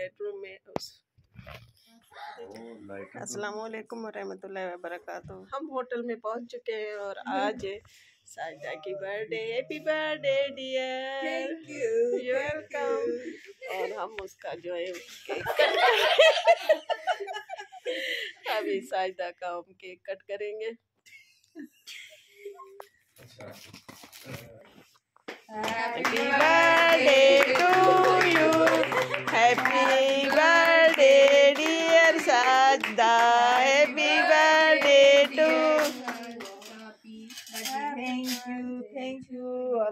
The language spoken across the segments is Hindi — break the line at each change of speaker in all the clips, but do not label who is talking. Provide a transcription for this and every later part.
बेडरूम में अस्सलाम वालेकुम असलकम वरहमल वरक हम होटल में पहुँच चुके हैं और आज साजा की birthday happy birthday dear thank you you welcome और हम उसका जो है केक अभी साजदा का हम केक कट करेंगे। अच्छा। Happy birthday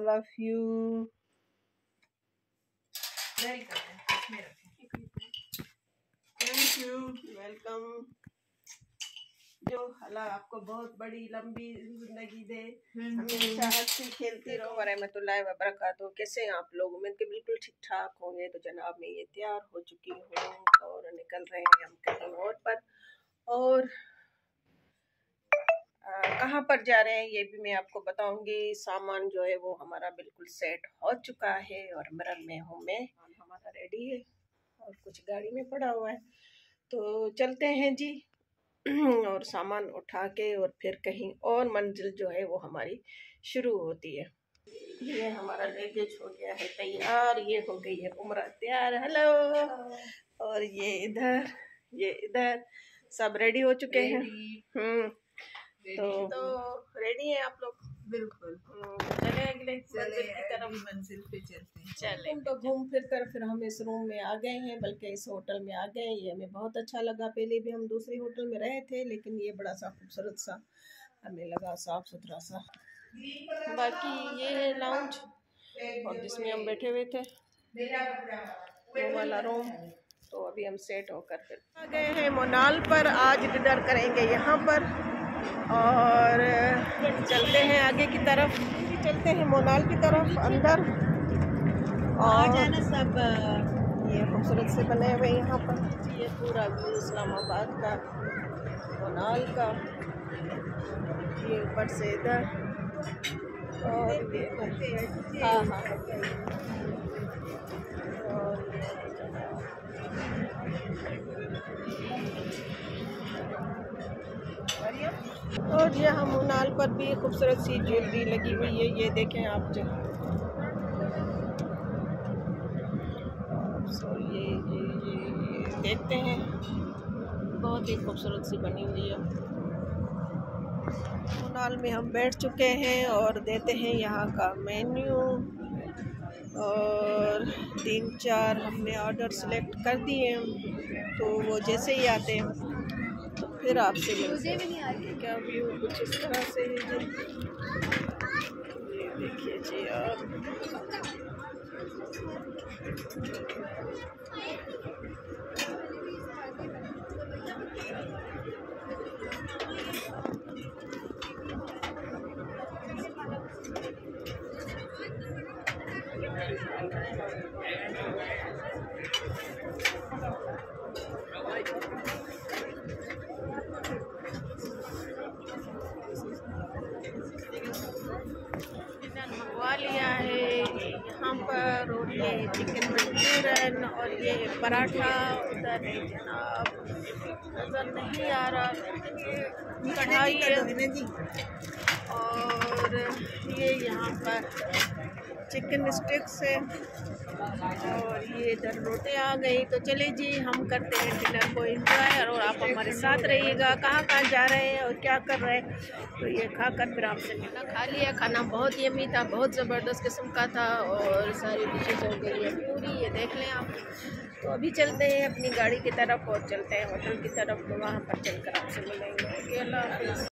I love you thank you welcome जो अल्लाह आपको बहुत बड़ी लंबी ज़िंदगी दे। हमेशा खेलती रहो। वरहमतुल्लाहि व कैसे हैं आप लोग? उम्मीद के बिल्कुल ठीक ठाक होंगे तो जनाब मैं ये तैयार हो चुकी हूँ और निकल रहे हैं हम कहीं और पर। और कहाँ पर जा रहे हैं ये भी मैं आपको बताऊँगी। सामान जो है वो हमारा बिल्कुल सेट हो चुका है और मरल में हूँ मैं। हमारा रेडी है और कुछ गाड़ी में पड़ा हुआ है। तो चलते हैं जी। और सामान उठा के और फिर कहीं और मंजिल जो है वो हमारी शुरू होती है। ये हमारा लगेज हो गया है तैयार। ये हो गई है उम्र तैयार। हेलो और ये इधर ये इधर। सब रेडी हो चुके हैं। हम्म। तो तो रेडी है आप लोग?
बिल्कुल।
चले अगले मंजिल की तरफ़।
मंजिल पे चलते हैं।
चले। तो घूम फिर कर फिर हम इस रूम में आ गए हैं बल्कि इस होटल में आ गए। ये हमें बहुत अच्छा लगा। पहले भी हम दूसरे होटल में रहे थे लेकिन ये बड़ा सा खूबसूरत सा हमें लगा साफ़ सुथरा सा। बाकी ये है लाउंज और जिसमें हम बैठे हुए थे वो वाला रूम तो अभी हम सेट होकर फिर आ गए हैं। मोनाल पर आज डिनर करेंगे यहाँ पर। और चलते हैं आगे की तरफ़। चलते हैं मोनाल की तरफ़ अंदर। और जाना सब ये खूबसूरत से बने हुए यहाँ पर। ये पूरा व्यू इस्लामाबाद का मोनाल का। ये ऊपर से इधर। और ये हाँ हाँ। और यहाँ मुनाल पर भी खूबसूरत सी ज्वेलरी लगी हुई है, ये देखें आप जो। ये ये ये ये देखते हैं। बहुत ही खूबसूरत सी बनी हुई है। मुनाल में हम बैठ चुके हैं और देते हैं यहाँ का मेन्यू। और तीन, चार हमने ऑर्डर सेलेक्ट कर दिए तो वो जैसे ही आते हैं। फिर आपसे मिलते हैं। क्या व्यू कुछ इस तरह से है जी देखिए जी आप मंगवा लिया है यहाँ पर और ये चिकन मंचूरियन और ये पराठा उधर जनाब। नज़र नहीं आ रहा। ये कढ़ाई है। और ये यहाँ पर चिकन स्टिक्स है। और ये इधर रोटे आ गई। तो चले जी, हम करते हैं डिनर को इंजॉय और आप हमारे साथ रहिएगा। कहाँ कहाँ जा रहे हैं और क्या कर रहे हैं? तो ये खा कर फिर आपसे खाना खा लिया, खाना बहुत यमी था, बहुत ज़बरदस्त किस्म का था और सारी डिशेज हो गई है पूरी, ये देख लें आप। तो अभी चलते हैं अपनी गाड़ी की तरफ़ और चलते हैं होटल की तरफ़। तो वहाँ पर चल कर आपसे मिलेंगे। अल्लाह हाफिज़।